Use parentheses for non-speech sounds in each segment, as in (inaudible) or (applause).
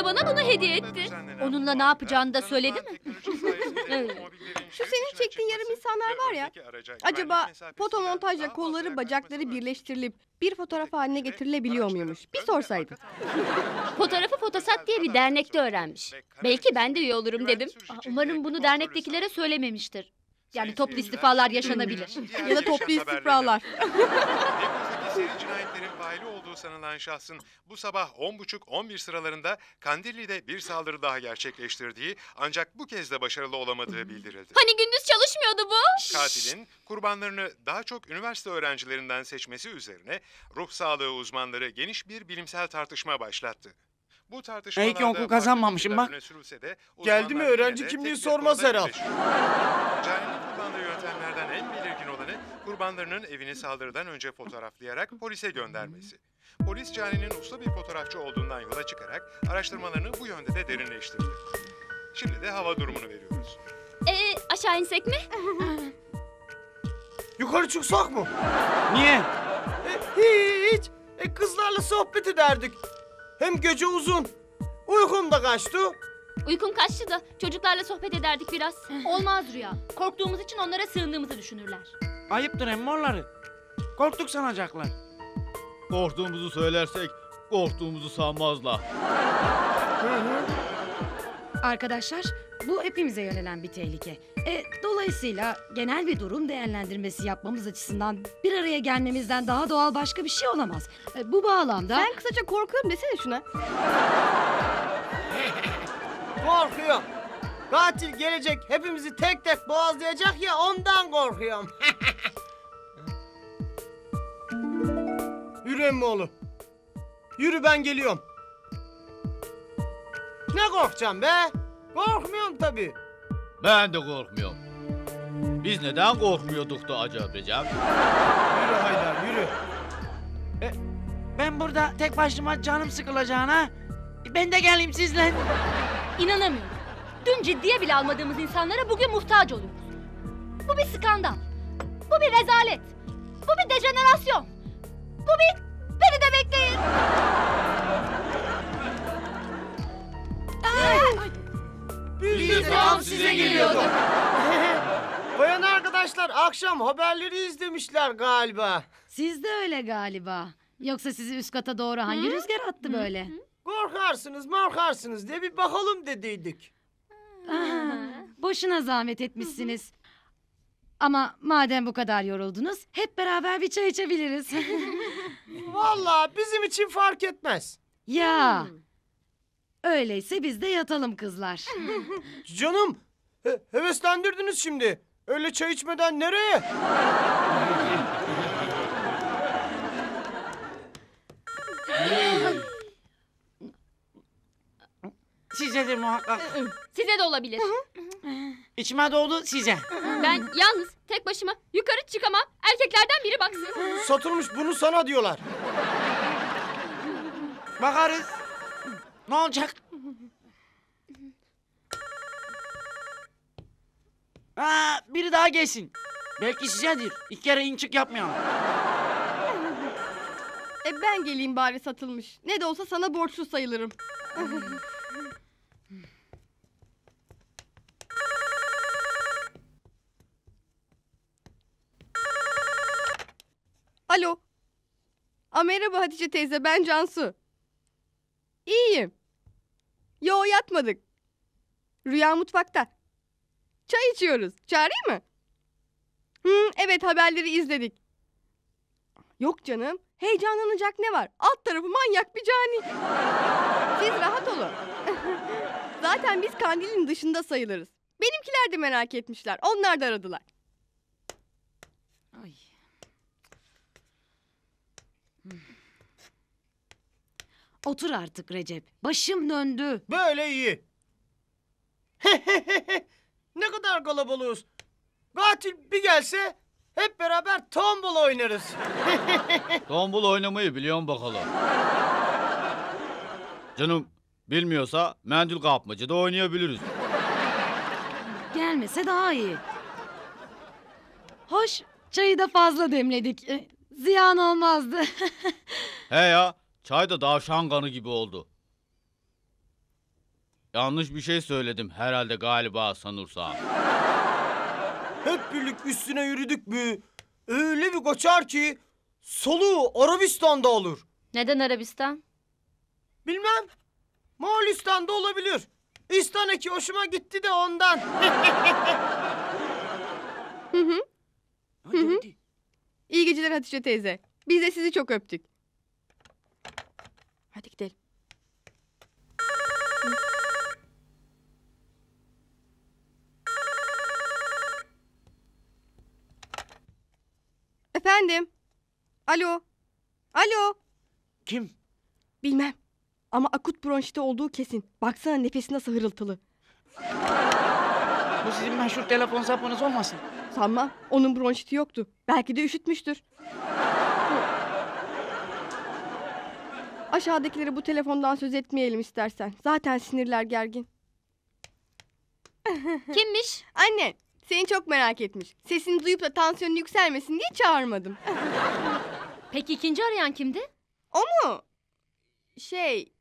Sonra bana bunu hediye etti. Onunla ne yapacağını da söyledi mi? (laughs) Şu senin çektiğin yarım insanlar var ya, Acaba fotomontajla kolları bacakları birleştirilip bir fotoğraf haline getirilebiliyor muymuş? Bir sorsaydın. Fotoğrafı Fotosat diye bir dernekte öğrenmiş. Belki ben de üye olurum dedim. Aa, Umarım bunu dernektekilere söylememiştir. Yani toplu istifalar yaşanabilir. Ya da toplu istifralar. (laughs) Seri cinayetlerin faili olduğu sanılan şahsın bu sabah 10.30-11 sıralarında Kandilli'de bir saldırı daha gerçekleştirdiği ancak bu kez de başarılı olamadığı bildirildi. Hani gündüz çalışmıyordu bu? Katilin kurbanlarını daha çok üniversite öğrencilerinden seçmesi üzerine ruh sağlığı uzmanları geniş bir bilimsel tartışma başlattı. Bu tartışmalarda İyi ki okul kazanmamışım bak. Geldi mi öğrenci kimliği sormaz konuda herhal. birleşiyor. Cani'nin kullandığı yöntemlerden en kurbanlarının evini saldırıdan önce fotoğraflayarak polise göndermesi. Polis Cani'nin usta bir fotoğrafçı olduğundan yola çıkarak araştırmalarını bu yönde de derinleştirdi. Şimdi de hava durumunu veriyoruz. Ee, aşağı insek mi? Yukarı çıksak mı? Niye? E, hiç. E, kızlarla sohbet ederdik. Hem gece uzun. Uykum da kaçtı. Uykum kaçtı da çocuklarla sohbet ederdik biraz. Olmaz Rüya. Korktuğumuz için onlara sığındığımızı düşünürler. Ayıptır emmoğulları. Korktuk sanacaklar. Korktuğumuzu söylersek korktuğumuzu sanmazlar. Arkadaşlar, bu hepimize yönelen bir tehlike. E, dolayısıyla genel bir durum değerlendirmesi yapmamız açısından bir araya gelmemizden daha doğal başka bir şey olamaz. E, bu bağlamda... Ben kısaca korkuyorum desene şuna. (laughs) Korkuyorum. Katil gelecek hepimizi tek tek boğazlayacak ya ondan korkuyorum. (laughs) emmoğlu. Yürü ben geliyorum. Ne korkacağım be? Korkmuyorum tabii. Ben de korkmuyorum. Biz neden korkmuyorduk da acaba Recep? Yürü Haydar yürü. Ben burada tek başıma canım sıkılacağına ben de geleyim sizle. İnanamıyorum. Dün ciddiye bile almadığımız insanlara bugün muhtaç oluyoruz. Bu bir skandal. Bu bir rezalet. Bu bir dejenerasyon. Bu bir... Bekleyin. Biz, de tam size geliyorduk. (laughs) Bayan arkadaşlar akşam haberleri izlemişler galiba. Siz de öyle galiba. Yoksa sizi üst kata doğru hangi rüzgar attı böyle? Korkarsınız morkarsınız diye bir bakalım dediydik. Aa, boşuna zahmet etmişsiniz. Ama madem bu kadar yoruldunuz, hep beraber bir çay içebiliriz. (laughs) Vallahi bizim için fark etmez. ya. Öyleyse biz de yatalım kızlar. (laughs) Canım he- heveslendirdiniz şimdi. Öyle çay içmeden nereye? Size de muhakkak. Size de olabilir. İçime doğdu size. Ben yalnız tek başıma yukarı çıkamam. Erkeklerden biri baksın. Satılmış bunu sana diyorlar. Bakarız. Ne olacak? Aa, biri daha gelsin. Belki sizedir. İlk kere in çık yapmayalım. E ben geleyim bari satılmış. Ne de olsa sana borçlu sayılırım. (laughs) Alo. A, merhaba Hatice teyze ben Cansu. İyiyim. Yo yatmadık. Rüya mutfakta. Çay içiyoruz. Çağırayım mı? Hı, evet haberleri izledik. Yok canım. Heyecanlanacak ne var? Alt tarafı manyak bir cani. Siz rahat olun. (laughs) Zaten biz kandilin dışında sayılırız. Benimkiler de merak etmişler. Onlar da aradılar. Otur artık Recep. Başım döndü. Böyle iyi. (laughs) ne kadar kalabalığız. Katil bir gelse hep beraber tombul oynarız. (laughs) Tombul oynamayı biliyorum bakalım. Canım bilmiyorsa mendil kapmacı da oynayabiliriz. Gelmese daha iyi. Hoş, çayı da fazla demledik. E, Ziyan olmazdı. (laughs) He ya çay da davşan kanı gibi oldu. Yanlış bir şey söyledim herhalde galiba sanırsam. Hep birlik üstüne yürüdük mü? Öyle bir kaçar ki soluğu Arabistan'da alır. Neden Arabistan? Bilmem. Moğolistan'da olabilir. İstaneki hoşuma gitti de ondan. (laughs) Hadi hadi. İyi geceler Hatice teyze. Biz de sizi çok öptük. Hadi gidelim. Efendim? Alo? Alo? Kim? Bilmem. Ama akut bronşite olduğu kesin. Baksana nefesi nasıl hırıltılı. Bu sizin meşhur telefon sapınız olmasın? Sanmam. Onun bronşiti yoktu. Belki de üşütmüştür. Aşağıdakileri bu telefondan söz etmeyelim istersen. Zaten sinirler gergin. (laughs) Kimmiş? Anne, seni çok merak etmiş. Sesini duyup da tansiyonun yükselmesin diye çağırmadım. (laughs) Peki ikinci arayan kimdi? O mu? Şey...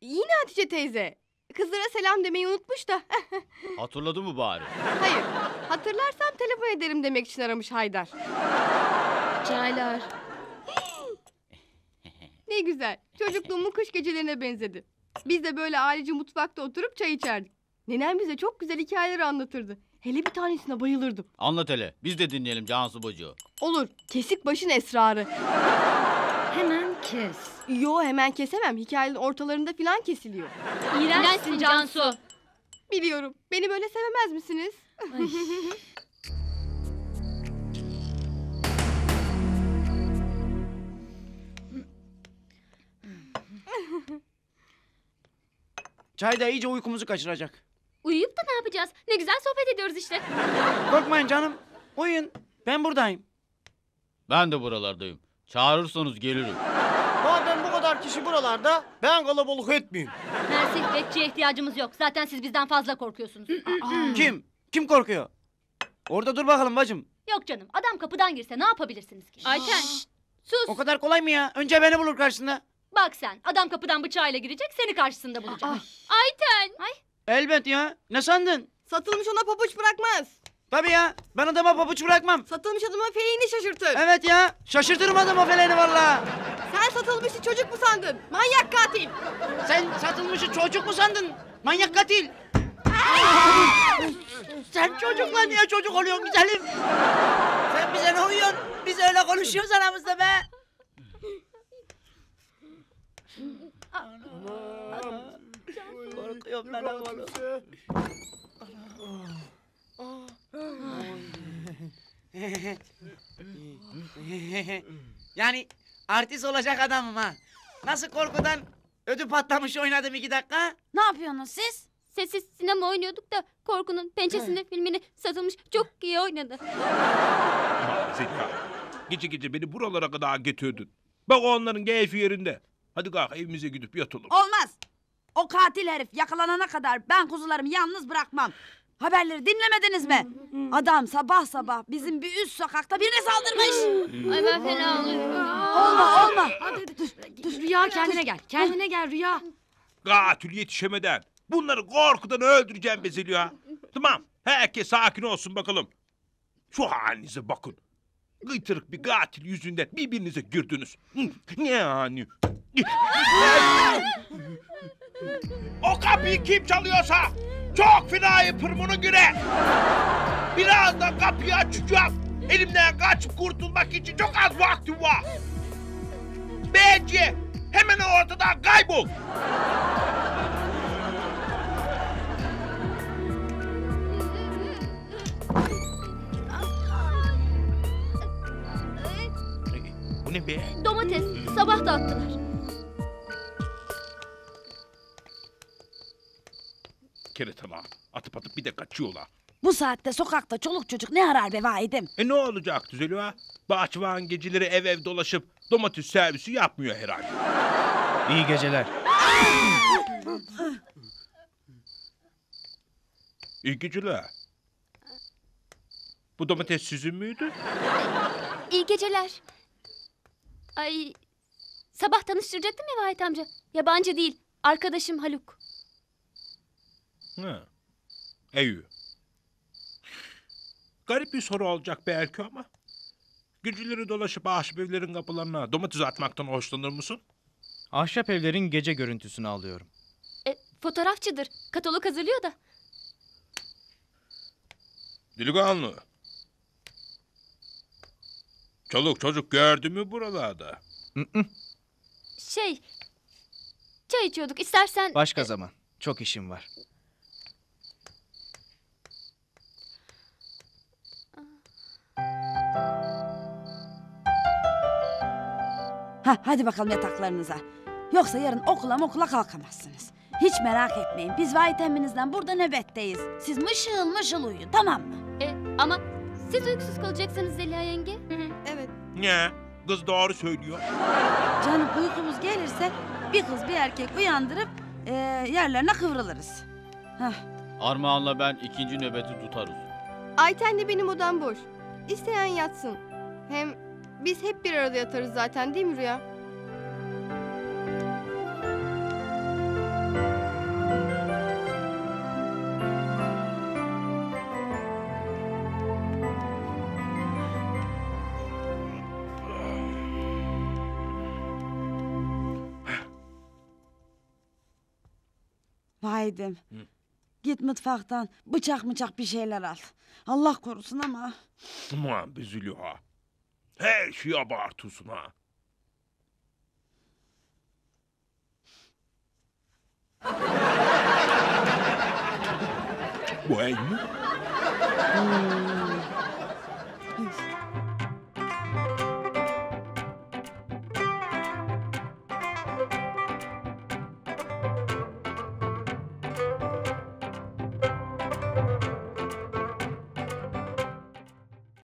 Yine Hatice teyze. Kızlara selam demeyi unutmuş da. (laughs) Hatırladı mı bari? Hayır. Hatırlarsam telefon ederim demek için aramış Haydar. Çaylar. Ne güzel. Çocukluğumun kış gecelerine benzedi. Biz de böyle ailece mutfakta oturup çay içerdik. Nenem bize çok güzel hikayeler anlatırdı. Hele bir tanesine bayılırdım. Anlat hele. Biz de dinleyelim Cansu Bacı. Olur. Kesik başın esrarı. Hemen kes. Yo hemen kesemem. Hikayenin ortalarında filan kesiliyor. İğrençsin Cansu. Biliyorum. Beni böyle sevemez misiniz? Ay. (laughs) Çay da iyice uykumuzu kaçıracak. Uyuyup da ne yapacağız? Ne güzel sohbet ediyoruz işte. Korkmayın canım. Uyuyun. Ben buradayım. Ben de buralardayım. Çağırırsanız gelirim. Madem bu kadar kişi buralarda ben kalabalık etmeyeyim. Mersi bekçiye ihtiyacımız yok. Zaten siz bizden fazla korkuyorsunuz. (clears throat) Kim? Kim korkuyor? Orada dur bakalım bacım. yok canım adam kapıdan girse ne yapabilirsiniz ki? Ayten. Sus. O kadar kolay mı ya? Önce beni bulur karşısında. Bak sen adam kapıdan bıçağıyla girecek seni karşısında bulacak. Ayten. Elbet ya. Ne sandın? Satılmış ona pabuç bırakmaz. Tabii ya. Ben adama pabuç bırakmam. Satılmış adama feleğini şaşırtır. Evet ya. Şaşırtırım adamı feleni valla. Sen satılmışı çocuk mu sandın? Manyak katil. Sen satılmışı çocuk mu sandın? Manyak katil. Sen çocukla niye çocuk oluyorsun güzelim? Sen bize ne uyuyorsun? Biz öyle konuşuyoruz aramızda be. Korkuyorum ben oğlum. (laughs) yani artist olacak adamım ha. Nasıl korkudan ödü patlamış oynadım iki dakika? Ne yapıyorsunuz siz? Sessiz sinema oynuyorduk da Korku'nun pençesinde filmini satılmış çok iyi oynadı. Zeka. Gece gece beni buralara kadar getirdin. Bak onların keyfi yerinde. Hadi kalk evimize gidip yatalım. Olmaz. O katil herif yakalanana kadar ben kuzularımı yalnız bırakmam. Haberleri dinlemediniz mi? Adam sabah sabah bizim bir üst sokakta birine saldırmış. Ay ben fena oluyorum. olma olma. Hadi dur, dur Rüya kendine gel. Kendine gel Rüya. Katil yetişemeden. Bunları korkudan öldüreceğim be Zeliha. Tamam. Herkes sakin olsun bakalım. Şu halinize bakın. Gıytırık bir katil yüzünden birbirinize girdiniz. Ne yani? o kapıyı kim çalıyorsa çok fena yaparım ona göre. Birazdan kapıyı açacağım. Elimden kaçıp kurtulmak için çok az vaktim var. Bence hemen ortadan kaybol. Ne be? Domates. Sabah da attılar. Keratalar. Atıp atıp bir de kaçıyorlar. Bu saatte sokakta çoluk çocuk ne arar be vahidim? E ne olacak Zeliha? Bahçıvan geceleri ev ev dolaşıp domates servisi yapmıyor herhalde. İyi geceler. İyi geceler. Bu domates sizin müydü? İyi geceler. Ay sabah tanıştıracaktım ya Vahit amca. Yabancı değil. Arkadaşım Haluk. Ha. İyi. Garip bir soru olacak belki ama. Geceleri dolaşıp ahşap evlerin kapılarına domates atmaktan hoşlanır mısın? Ahşap evlerin gece görüntüsünü alıyorum. E, fotoğrafçıdır. Katalog hazırlıyor da. Delikanlı. Çoluk çocuk gördü mü buralarda? Şey... Çay içiyorduk. İstersen... Başka zaman. Çok işim var. Ha, hadi bakalım yataklarınıza. Yoksa yarın okula okula kalkamazsınız. Hiç merak etmeyin. Biz vahit emminizden burada nöbetteyiz. Siz mışıl mışıl uyuyun tamam mı? E, ama siz uykusuz kalacaksınız Zeliha yenge. Ne? Kız doğru söylüyor. Canım uykumuz gelirse bir kız bir erkek uyandırıp e, yerlerine kıvrılırız. Hah, Armağan'la ben ikinci nöbeti tutarız. Ayten'le benim odam boş. İsteyen yatsın. Hem biz hep bir arada yatarız zaten değil mi Rüya? Vahidim. Git mutfaktan bıçak mıçak bir şeyler al. Allah korusun ama. Aman be Zülüha. Her şeyi abartıyorsun ha. Bu en